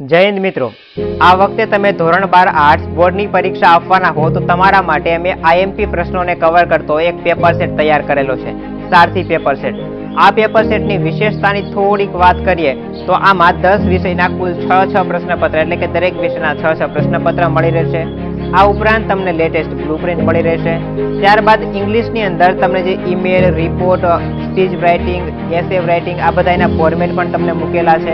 જય હિન્દ મિત્રો. આ વખતે તમે ધોરણ બાર આર્ટ્સ બોર્ડની પરીક્ષા આપવાના હો તો તમારા માટે અમે આઈએમપી પ્રશ્નોને કવર કરતો એક પેપર સેટ તૈયાર કરેલો છે, સારથી પેપર સેટ આ પેપર સેટની વિશેષતાની થોડીક વાત કરીએ તો આમાં દસ વિષયના કુલ છ છ પ્રશ્નપત્ર એટલે કે દરેક વિષયના છ છ પ્રશ્નપત્ર મળી રહેશે. આ ઉપરાંત તમને લેટેસ્ટ બ્લુપ્રિન્ટ મળી રહેશે. ત્યારબાદ ઇંગ્લિશની અંદર તમને જે email report speech writing essay writing આ બધા એના ફોર્મેટ પણ તમને મૂકેલા છે.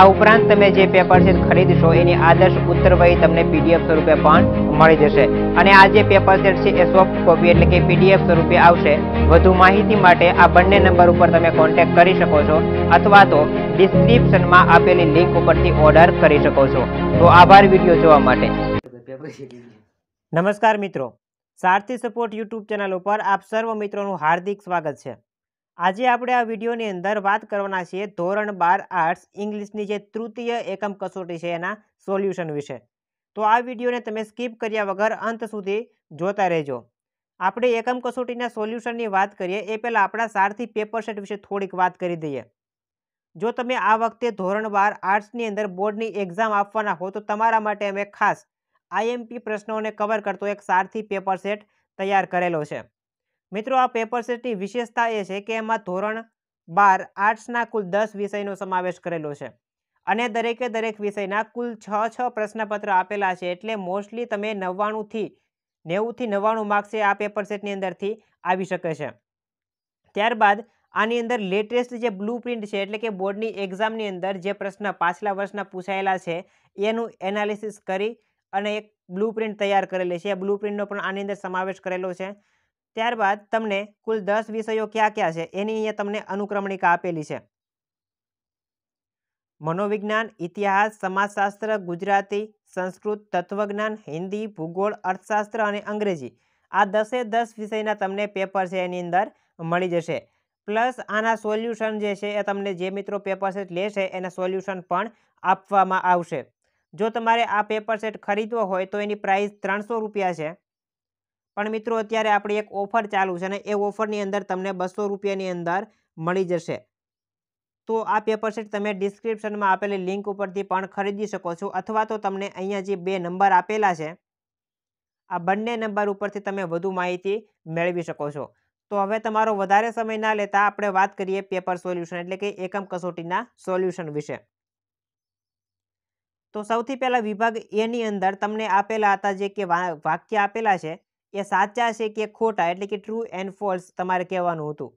આ ઉપરાંત તમે જે પેપર છે ખરીદશો, એની આદર્શ ઉત્તરવહી તમને પીડીએફ સ્વરૂપે પણ મળી જશે. અને આ જે પેપર સેટ છે એ સોફ્ટ કોપી એટલે કે પીડીએફ સ્વરૂપે આવશે. વધુ માહિતી માટે આ બંને નંબર ઉપર તમે કોન્ટેક્ટ કરી શકો છો, અથવા તો ડિસ્ક્રિપ્શનમાં આપેલી લિંક ઉપરથી ઓર્ડર કરી શકો છો. તો આભાર વીડિયો જોવા માટે. નમસ્કાર મિત્રો. સારથી સપોર્ટ યુટ્યુબ ચેનલ ઉપર આપ સર્વ મિત્રોનું હાર્દિક સ્વાગત છે. આજે આપણે આ વિડીયોની અંદર વાત કરવાના છીએ ધોરણ બાર આર્ટ્સ ઇંગ્લિશની જે તૃતીય એકમ કસોટી છે એના સોલ્યુશન વિશે. તો આ વિડીયોને તમે સ્કીપ કર્યા વગર અંત સુધી જોતા રહેજો. આપણે એકમ કસોટીના સોલ્યુશનની વાત કરીએ એ પહેલાં આપણા સારથી પેપર સેટ વિશે થોડીક વાત કરી દઈએ. જો તમે આ વખતે ધોરણ બાર આર્ટ્સની અંદર બોર્ડની એક્ઝામ આપવાના હો તો તમારા માટે અમે ખાસ આઈએમપી પ્રશ્નોને કવર કરતો એક સારથી પેપર સેટ તૈયાર કરેલો છે. મિત્રો, આ પેપર સેટની વિશેષતા એ છે કે એમાં ધોરણ બાર આર્ટ્સના કુલ દસ વિષયનો સમાવેશ કરેલો છે અને દરેકે દરેક વિષયના કુલ છ છ પ્રશ્નપત્ર આપેલા છે એટલે મોસ્ટલી તમે નવ્વાણુંથી નેવુંથી નવ્વાણું માર્ક્સ આ પેપર સેટની અંદરથી આવી શકે છે. ત્યારબાદ આની અંદર લેટેસ્ટ જે બ્લુ પ્રિન્ટ છે એટલે કે બોર્ડની એક્ઝામની અંદર જે પ્રશ્ન પાછલા વર્ષના પૂછાયેલા છે એનું એનાલિસિસ કરી અને એક બ્લુ પ્રિન્ટ તૈયાર કરેલી છે. બ્લુ પ્રિન્ટનો પણ આની અંદર સમાવેશ કરેલો છે. ત્યારબાદ તમને કુલ દસ વિષયો ક્યાં ક્યાં છે? એની અહીંયા તમને અનુક્રમણિકા આપેલી છે. મનોવિજ્ઞાન, ઇતિહાસ, સમાજશાસ્ત્ર, ગુજરાતી, સંસ્કૃત, તત્વજ્ઞાન, હિન્દી, ભૂગોળ, અર્થશાસ્ત્ર અને અંગ્રેજી. આ દસે દસ વિષયના તમને પેપર છે એની અંદર મળી જશે. પ્લસ આના સોલ્યુશન જે છે એ તમને જે મિત્રો પેપર સેટ લેશે એના સોલ્યુશન પણ આપવામાં આવશે. જો તમારે આ પેપર સેટ ખરીદવો હોય તો એની પ્રાઇસ ત્રણસો રૂપિયા છે. પણ મિત્રો, અત્યારે આપણી એક ઓફર ચાલુ છે અને એ ઓફરની અંદર તમને બસો રૂપિયાની અંદર મળી જશે. તો આ પેપર સેટ તમે ડિસ્ક્રિપ્શનમાં આપેલી લિંક ઉપરથી પણ ખરીદી શકો છો અથવા તો તમને અહીંયા જે બે નંબર આપેલા છે, આ બંને નંબર ઉપરથી તમે વધુ માહિતી મેળવી શકો છો. તો હવે તમારો વધારે સમય ના લેતા આપણે વાત કરીએ પેપર સોલ્યુશન એટલે કે એકમ કસોટીના સોલ્યુશન વિશે. તો સૌથી પહેલાં વિભાગ એની અંદર તમને આપેલા હતા જે કે વાક્ય આપેલા છે એ સાચા છે કે ખોટા? એટલે કે ટ્રુ એન્ડ ફોલ્સ તમારે કહેવાનું હતું.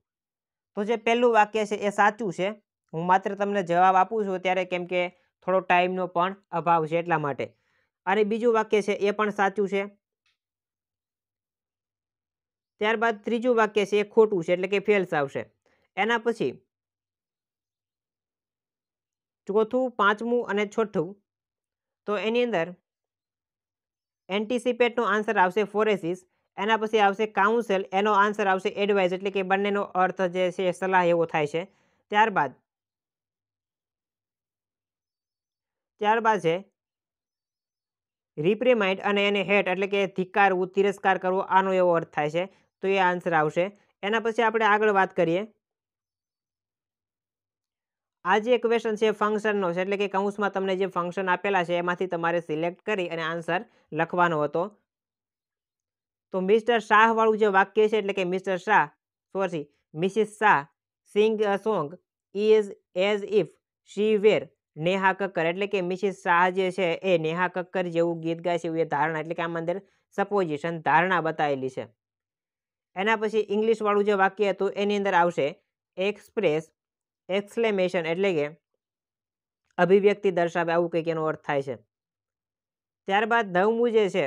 તો જે પહેલું વાક્ય છે એ સાચું છે. હું માત્ર તમને જવાબ આપું છું ત્યારે કેમ કે થોડો ટાઈમનો પણ અભાવ છે એટલા માટે. અને બીજું વાક્ય છે એ પણ સાચું છે. ત્યારબાદ ત્રીજું વાક્ય છે એ ખોટું છે એટલે કે ફેલ્સ આવશે. એના પછી ચોથું, પાંચમું અને છઠ્ઠું. તો એની અંદર એન્ટિસિપેટનો આન્સર આવશે ફોરેસિસ એના પછી આવશે કાઉન્સેલ એનો આન્સર આવશે એડવાઇઝ એટલે કે બંનેનો અર્થ જે છે સલાહ એવો થાય છે. ત્યારબાદ ત્યારબાદ છે રિપ્રેમાઇન્ડ અને એને હેટ, એટલે કે ધિક્કારવું તિરસ્કાર કરવો, આનો એવો અર્થ થાય છે. તો એ આન્સર આવશે. એના પછી આપણે આગળ વાત કરીએ. આ જે ક્વેશ્ચન છે ફંક્શનનો છે, એટલે કે કૌંસમાં તમને જે ફંક્શન આપેલા છે, એમાંથી તમારે સિલેક્ટ કરી અને આન્સર લખવાનો હતો. તો મિસ્ટર શાહવાળું જે વાક્ય છે, એટલે કે Mr Shah sorry Mrs Shah sing a song is as if she were Neha Kakkar. એટલે કે મિસિસ શાહ જે છે, એ નેહા કક્કર જેવું ગીત ગાય છે, એવું એ ધારણા. એટલે કે આમાં અંદર સપોઝિશન ધારણા બતાવેલી છે. એના પછી ઇંગ્લિશવાળું જે વાક્ય હતું, એની અંદર આવશે એક્સપ્રેસ એક્સક્લેમેશન એટલે કે અભિવ્યક્તિ દર્શાવે આવું કંઈક એનો અર્થ થાય છે. ત્યારબાદ નવમું જે છે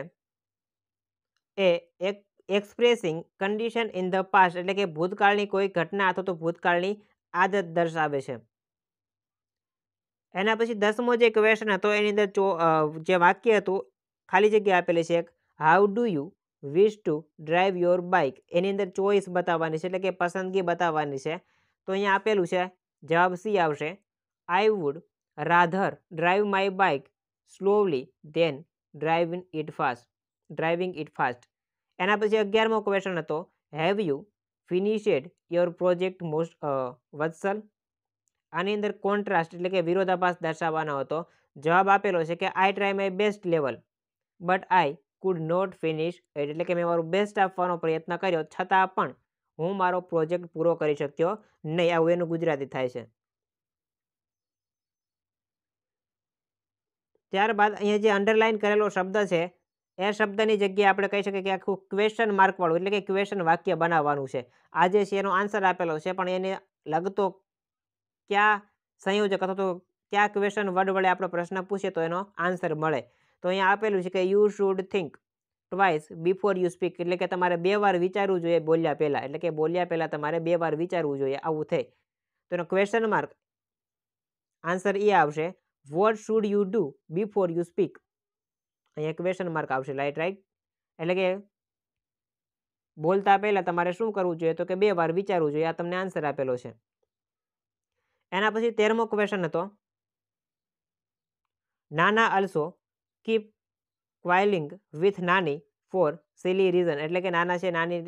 એ એક expressing condition in the past એટલે કે ભૂતકાળની કોઈ ઘટના અથવા તો ભૂતકાળની આદત દર્શાવે છે. એના પછી દસમો જે ક્વેશ્ચન હતો એની અંદર જે વાક્ય હતું, ખાલી જગ્યા આપેલી છે એક how do you wish to drive your bike એની અંદર ચોઈસ બતાવવાની છે એટલે કે પસંદગી બતાવવાની છે. તો અહીંયા આપેલું છે જવાબ સી આવશે. I would rather drive my bike slowly then driving it fast driving it fast એના પછી અગિયારમો ક્વેશ્ચન હતો. Have you finished your project most Vatsal? આની અંદર કોન્ટ્રાસ્ટ એટલે કે વિરોધાભાસ દર્શાવવાનો હતો. જવાબ આપેલો છે કે I try my best level but I could not finish એટલે કે મેં મારું બેસ્ટ આપવાનો પ્રયત્ન કર્યો. છતાં પણ હું મારો પ્રોજેક્ટ પૂરો કરી શક્યો નહીં, આવું એનું ગુજરાતી થાય છે. ત્યારબાદ અહીંયા જે અંડરલાઇન કરેલો શબ્દ છે, એ શબ્દની જગ્યાએ આપણે કહી શકીએ કે આખું ક્વેશ્ચન માર્કવાળું એટલે કે ક્વેશ્ચન વાક્ય બનાવવાનું છે. આજે છે એનો આન્સર આપેલો છે, પણ એને લગતો ક્યાં સંયોજક અથવા તો ક્યાં ક્વેશ્ચન વર્ડ વડે આપણો પ્રશ્ન પૂછીએ તો એનો આન્સર મળે. તો અહીંયા આપેલું છે કે you should think twice before you speak એટલે કે તમારે બે વાર વિચારવું જોઈએ બોલ્યા પહેલાં, એટલે કે બોલ્યા પહેલાં તમારે બે વાર વિચારવું જોઈએ, આવું થાય. તો એનો ક્વેશ્ચન માર્ક આન્સર એ આવશે what should you do before you speak અહીંયા ક્વેશ્ચન માર્ક આવશે રાઈટ રાઈટ એટલે કે બોલતા પહેલાં તમારે શું કરવું જોઈએ? તો કે બે વાર વિચારવું જોઈએ, આ તમને આન્સર આપેલો છે. એના પછી તેરમો ક્વેશ્ચન હતો, Nana also keep quarrelling with Nani for silly reason એટલે કે નાના છે, નાની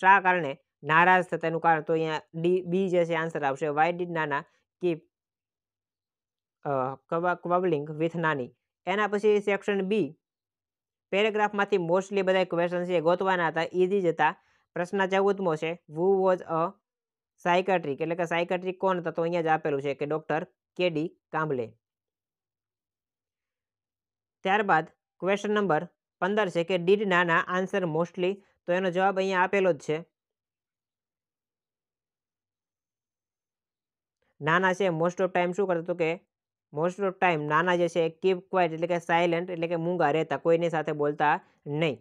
શા કારણે નારાજ થતા એનું કારણ? તો અહીંયા ડી, બી જે છે આન્સર આવશે. Why did Nana keep quarrelling with Nani એના પછી સેક્શન બી પેરેગ્રાફમાંથી મોસ્ટલી બધા ક્વેશ્ચન છે ગોતવાના હતા. ઇઝી જ હતા. પ્રશ્ન ચૌદમો છે વુ વોઝ અ સાયકાટ્રિક એટલે કે સાયકાટ્રિક કોણ હતા? તો અહીંયા જ આપેલું છે કે ડૉક્ટર કેડી કાંબલે. ત્યારબાદ ક્વેશ્ચન નંબર પંદર છે કે ડીડ નાના આન્સર મોસ્ટલી તો એનો જવાબ અહીંયા આપેલો જ છે. નાના છે મોસ્ટ ઓફ ટાઈમ શું કરતો તો કે મોસ્ટ ઓફ ટાઈમ નાના જે છે કીપ ક્વાઇટ એટલે કે સાયલેન્ટ એટલે કે મૂંગા રહેતા, કોઈની સાથે બોલતા નહીં.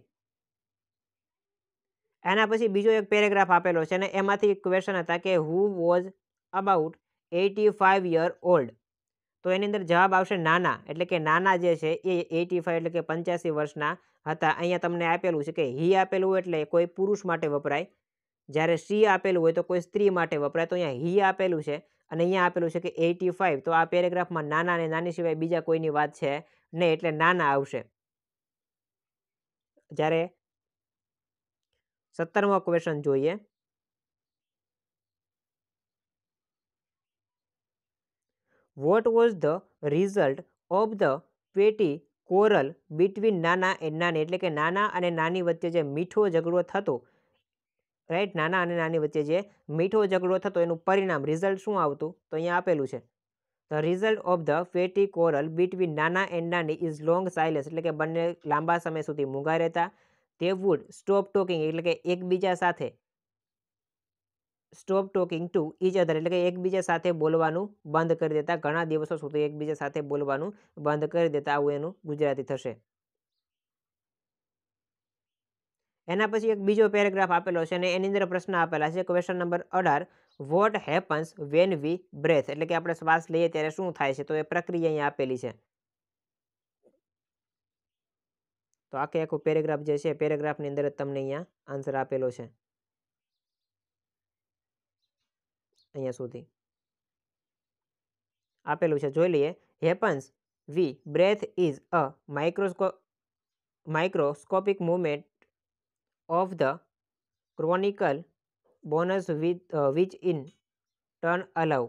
એના પછી બીજો એક પેરેગ્રાફ આપેલો છે અને એમાંથી ક્વેશ્ચન હતા કે who was about eighty five year old તો એની અંદર જવાબ આવશે નાના. એટલે કે નાના જે છે એ એટી ફાઇવ એટલે કે પંચ્યાસી વર્ષના હતા. અહીંયા તમને આપેલું છે કે હી આપેલું એટલે કોઈ પુરુષ માટે વપરાય. જ્યારે સી આપેલું હોય તો કોઈ સ્ત્રી માટે વપરાય. તો અહીંયા હી આપેલું છે અને અહીંયા આપેલું છે કે એટી ફાઇવ તો આ પેરેગ્રાફમાં નાના અને નાની સિવાય બીજા કોઈની વાત છે નહીં, એટલે નાના આવશે. જ્યારે સત્તરમો ક્વેશ્ચન જોઈએ. What was the result of the petty quarrel between Nana and Nani એટલે કે નાના અને નાની વચ્ચે જે મીઠો ઝઘડો થતો રાઈટ નાના અને નાની વચ્ચે જે મીઠો ઝઘડો થતો, એનું પરિણામ રિઝલ્ટ શું આવતું? તો અહીંયા આપેલું છે. The result of the petty quarrel between Nana and Nani is long silence એટલે કે બંને લાંબા સમય સુધી મૂંગા રહેતા. તે વુડ સ્ટોપ ટોકિંગ એટલે કે એકબીજા સાથે stop talking to each other. એટલે કે એકબીજા સાથે બોલવાનું બંધ કરી દેતા. ઘણા દિવસો સુધી એકબીજા સાથે બોલવાનું બંધ કરી દેતા. આવું એનું ગુજરાતી થશે. એના પછી એક બીજો પેરેગ્રાફ આપેલો છે અને એની અંદર પ્રશ્ન આપેલા છે. ક્વેશ્ચન નંબર અઢાર. What happens when we breathe એટલે કે આપણે શ્વાસ લઈએ ત્યારે શું થાય છે? તો એ પ્રક્રિયા અહીંયા આપેલી છે. તો આખે આખું પેરેગ્રાફ જે છે પેરેગ્રાફની અંદર જ તમને અહીંયા આન્સર આપેલો છે. અહીંયા સુધી. આપેલું છે, જોઈ લઈએ. Happens we breathe is a microscope microscopic movement of the cranial bones with which in turn allow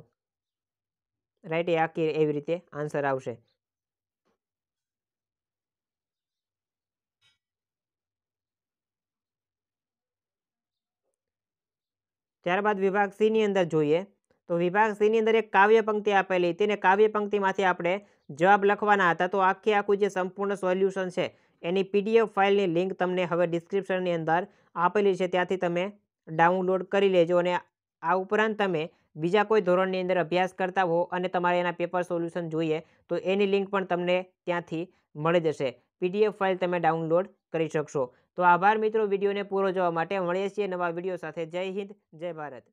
right એ આખી એવી રીતે આન્સર આવશે. ત્યારબાદ વિભાગ સીની અંદર જોઈએ તો વિભાગ સીની અંદર એક કાવ્ય પંક્તિ આપેલી તેને કાવ્ય પંક્તિમાંથી આપણે જવાબ લખવાના હતા. તો આખી આખું જે સંપૂર્ણ સોલ્યુશન છે એની પીડીએફ ફાઇલની લિંક તમને હવે ડિસ્ક્રિપ્શનની અંદર આપેલી છે. ત્યાંથી તમે ડાઉનલોડ કરી લેજો અને આ ઉપરાંત તમે બીજા કોઈ ધોરણની અંદર અભ્યાસ કરતા હો અને તમારે એના પેપર સોલ્યુશન જોઈએ તો એની લિંક પણ તમને ત્યાંથી મળી જશે. પીડીએફ ફાઇલ તમે ડાઉનલોડ કરી શકશો. તો આભાર મિત્રો, વિડીયોને પૂરો જોવા માટે મળીએ છીએ નવા વીડિયો સાથે. જય હિન્દ, જય ભારત.